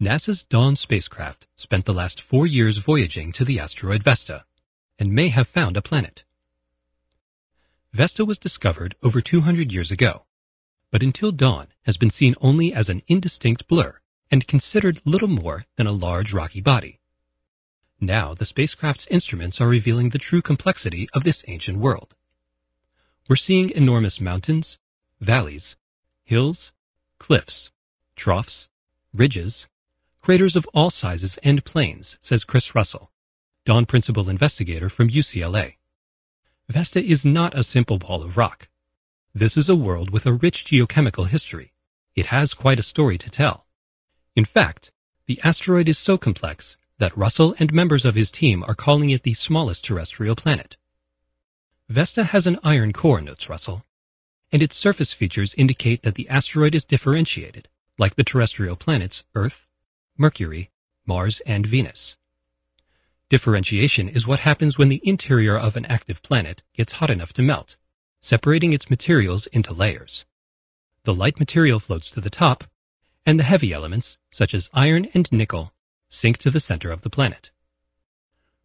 NASA's Dawn spacecraft spent the last four years voyaging to the asteroid Vesta and may have found a planet. Vesta was discovered over 200 years ago, but until dawn has been seen only as an indistinct blur and considered little more than a large rocky body. Now the spacecraft's instruments are revealing the true complexity of this ancient world. We're seeing enormous mountains, valleys, hills, cliffs, troughs, ridges, craters of all sizes and plains, says Chris Russell, Dawn principal investigator from UCLA. Vesta is not a simple ball of rock. This is a world with a rich geochemical history. It has quite a story to tell. In fact, the asteroid is so complex that Russell and members of his team are calling it the smallest terrestrial planet. Vesta has an iron core, notes Russell, and its surface features indicate that the asteroid is differentiated, like the terrestrial planets Earth, Mercury, Mars, and Venus. Differentiation is what happens when the interior of an active planet gets hot enough to melt, separating its materials into layers. The light material floats to the top, and the heavy elements, such as iron and nickel, sink to the center of the planet.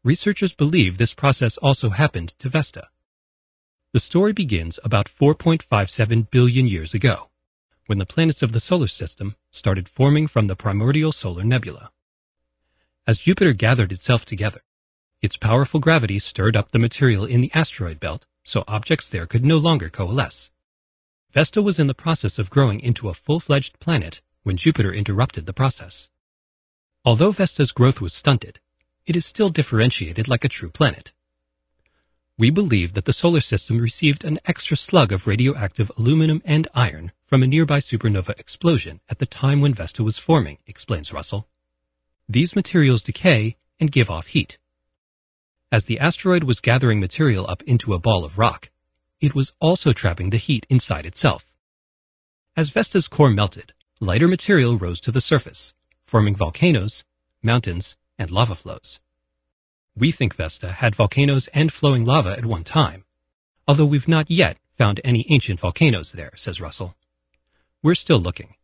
Researchers believe this process also happened to Vesta. The story begins about 4.57 billion years ago, when the planets of the solar system started forming from the primordial solar nebula. As Jupiter gathered itself together, its powerful gravity stirred up the material in the asteroid belt so objects there could no longer coalesce. Vesta was in the process of growing into a full-fledged planet when Jupiter interrupted the process. Although Vesta's growth was stunted, it is still differentiated like a true planet. We believe that the solar system received an extra slug of radioactive aluminum and iron from a nearby supernova explosion at the time when Vesta was forming, explains Russell. These materials decay and give off heat. As the asteroid was gathering material up into a ball of rock, it was also trapping the heat inside itself. As Vesta's core melted, lighter material rose to the surface, forming volcanoes, mountains, and lava flows. We think Vesta had volcanoes and flowing lava at one time, although we've not yet found any ancient volcanoes there, says Russell. We're still looking.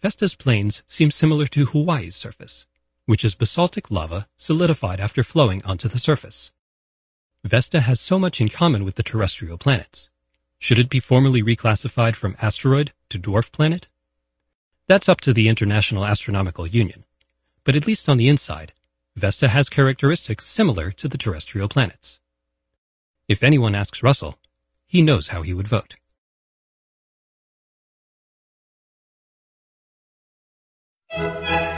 Vesta's plains seem similar to Hawaii's surface, which is basaltic lava solidified after flowing onto the surface. Vesta has so much in common with the terrestrial planets. Should it be formally reclassified from asteroid to dwarf planet? That's up to the International Astronomical Union. But at least on the inside, Vesta has characteristics similar to the terrestrial planets. If anyone asks Russell, he knows how he would vote. Música